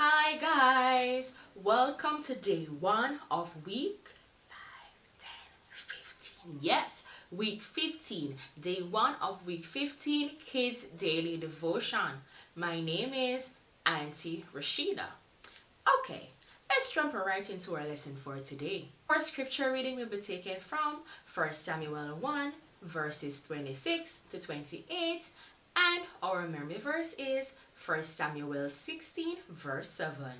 Hi guys, welcome to day one of week 5, 10, 15. Yes, week 15, day one of week 15 Kids Daily Devotion. My name is Auntie Rashida. Okay, let's jump right into our lesson for today. Our scripture reading will be taken from 1 Samuel 1 verses 26 to 28 and our memory verse is 1 Samuel 16 verse 7.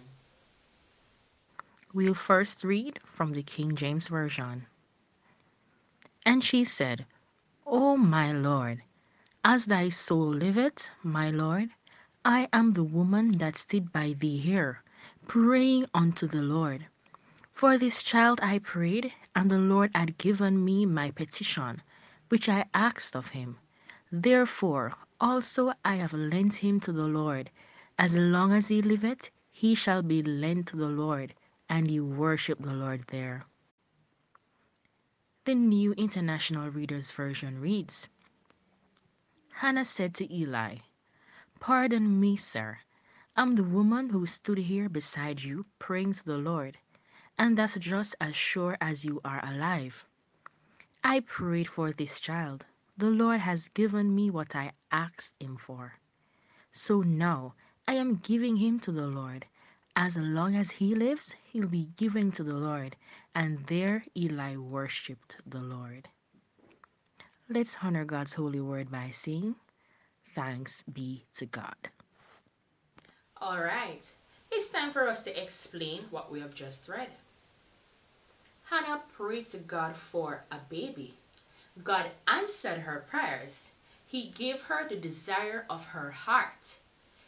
We'll first read from the King James Version. And she said, O my Lord, as thy soul liveth, my Lord, I am the woman that stood by thee here, praying unto the Lord. For this child I prayed, and the Lord had given me my petition, which I asked of him. Therefore also I have lent him to the Lord. As long as he liveth, he shall be lent to the Lord, and he worship the Lord there. The New International Reader's Version reads Hannah said to Eli, Pardon me, sir. I'm the woman who stood here beside you praying to the Lord, and that's just as sure as you are alive. I prayed for this child. The Lord has given me what I asked him for. So now I am giving him to the Lord. As long as he lives, he'll be given to the Lord. And there Eli worshipped the Lord. Let's honor God's holy word by saying, Thanks be to God. Alright, it's time for us to explain what we have just read. Hannah prayed to God for a baby. God answered her prayers. He gave her the desire of her heart.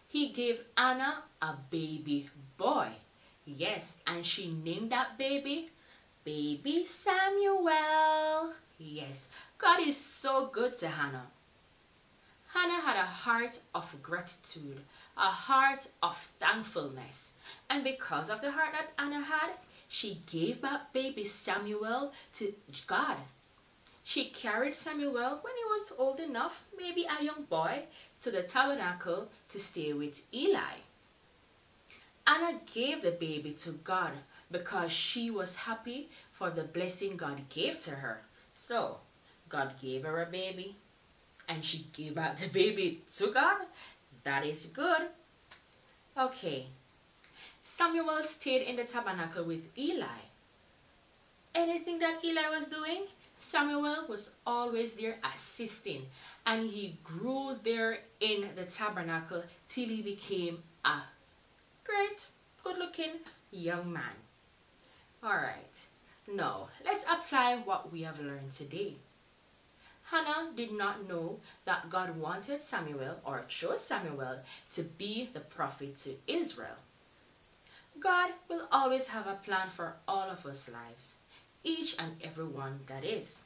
He gave Anna a baby boy. Yes, and she named that baby Baby Samuel. Yes, God is so good to Hannah. Hannah had a heart of gratitude, a heart of thankfulness. And because of the heart that Anna had, she gave back baby Samuel to God. She carried Samuel when he was old enough, maybe a young boy, to the tabernacle to stay with Eli. Anna gave the baby to God because she was happy for the blessing God gave to her. So, God gave her a baby and she gave back the baby to God. That is good. Okay. Samuel stayed in the tabernacle with Eli. Anything that Eli was doing, Samuel was always there assisting, and he grew there in the tabernacle till he became a great, good looking young man. Alright, now let's apply what we have learned today. Hannah did not know that God wanted Samuel or chose Samuel to be the prophet to Israel. God will always have a plan for all of us lives each and every one that is.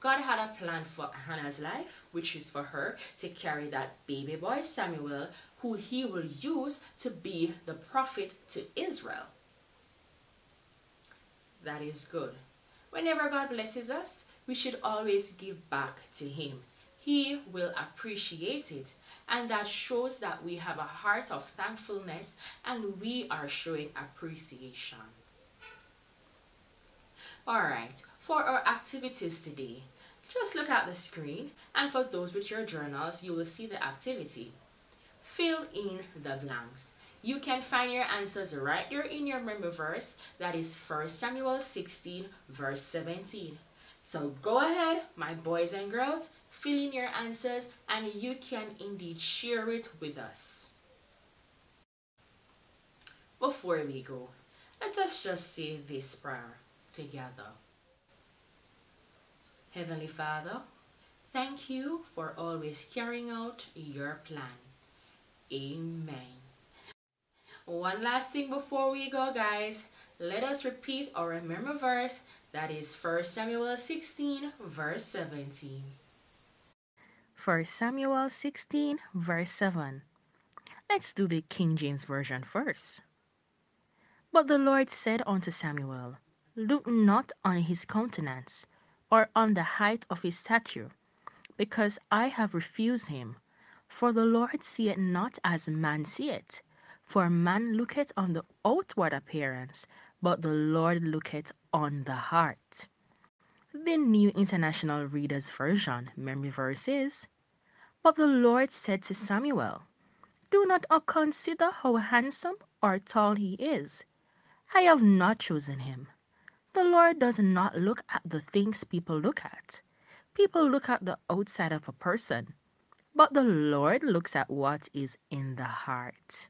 God had a plan for Hannah's life, which is for her to carry that baby boy Samuel, who he will use to be the prophet to Israel. That is good. Whenever God blesses us, we should always give back to him. He will appreciate it. And that shows that we have a heart of thankfulness and we are showing appreciation. Alright, for our activities today, just look at the screen and for those with your journals, you will see the activity. Fill in the blanks. You can find your answers right here in your memory verse, that is 1 Samuel 16 verse 17. So go ahead, my boys and girls, fill in your answers and you can indeed share it with us. Before we go, let us just say this prayer together. Heavenly Father, thank you for always carrying out your plan. Amen. One last thing before we go, guys. Let us repeat our memory verse that is 1 Samuel 16, verse 17. 1 Samuel 16, verse 7. Let's do the King James Version first. But the Lord said unto Samuel, Look not on his countenance, or on the height of his stature, because I have refused him. For the Lord seeth not as man seeth. For man looketh on the outward appearance, but the Lord looketh on the heart. The New International Reader's Version memory verse is But the Lord said to Samuel, Do not consider how handsome or tall he is. I have not chosen him. The Lord does not look at the things people look at. People look at the outside of a person, but the Lord looks at what is in the heart.